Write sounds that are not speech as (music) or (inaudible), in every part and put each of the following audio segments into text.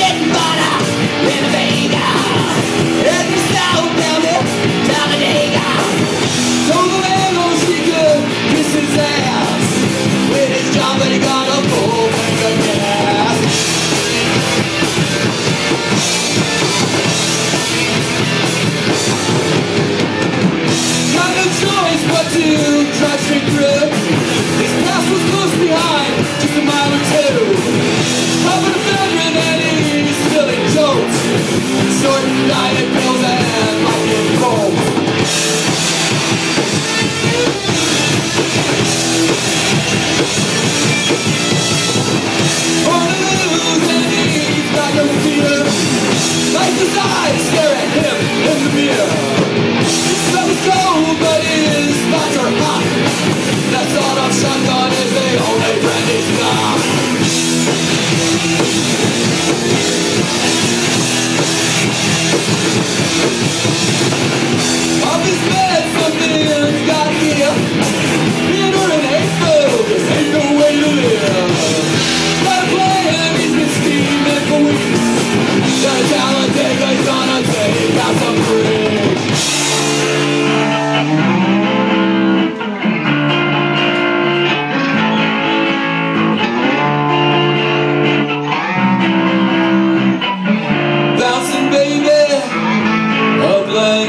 getting by.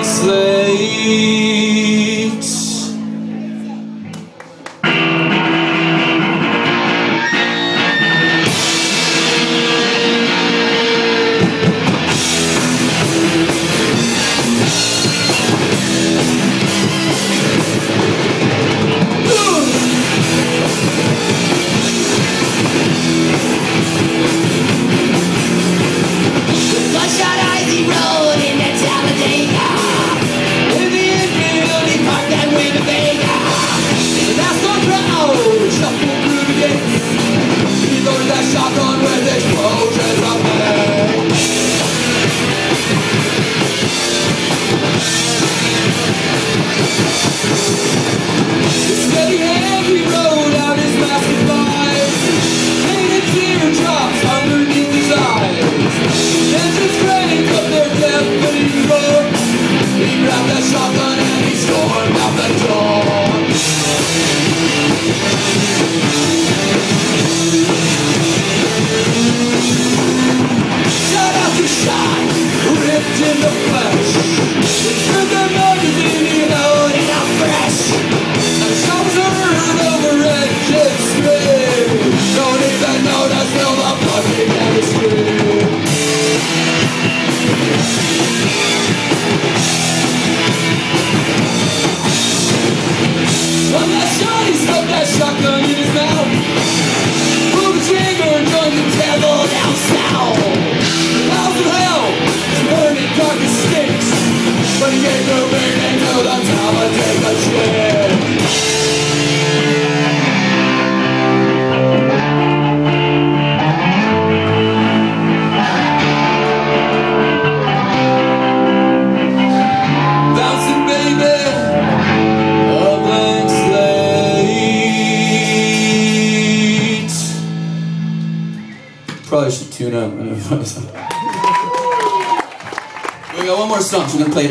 sleep. that shotgun in his mouth. probably should tune up. (laughs) we got one more song, You're gonna play it.